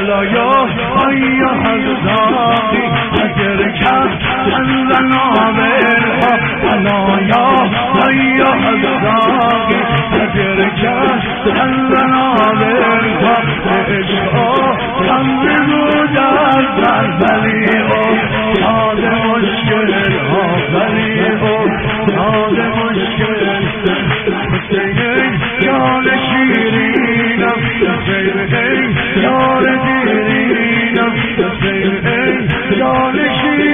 خلایا آیا حضاقی اگر کس زن آمرها خلایا آیا حضاقی اگر کس زن آمرها اشعا غم بگو در بر ولی او. حال مشکل ها ولی او. Jesus.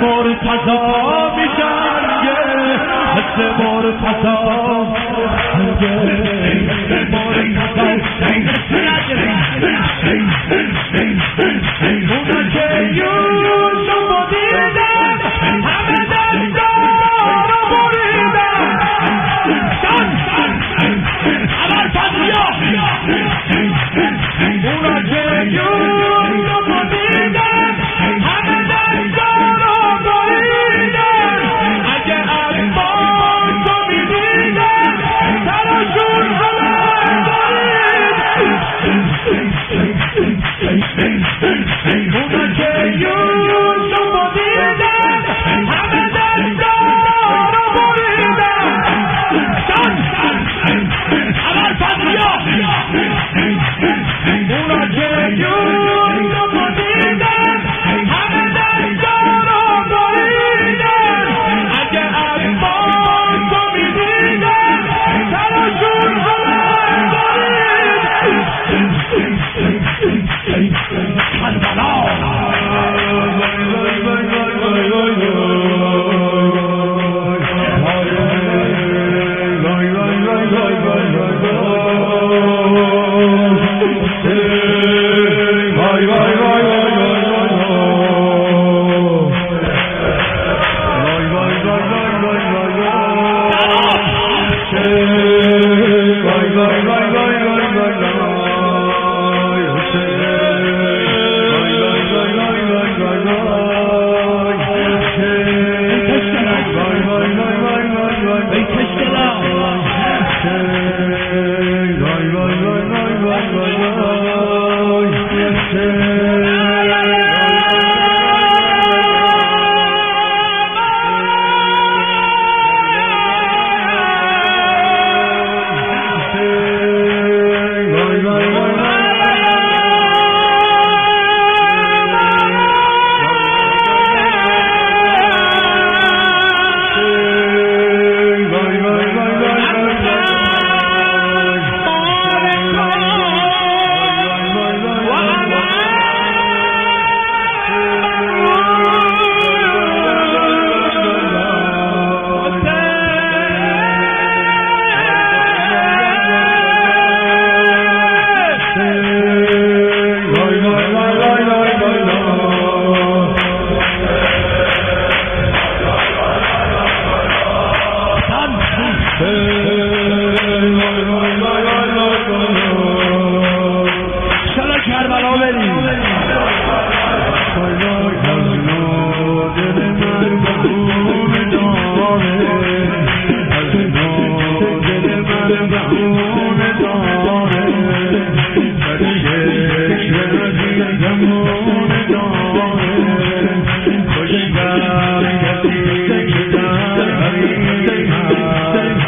مرتضا میشنگه مثل مرتضا مرتضا مرتضا Hey, Hey.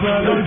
Brother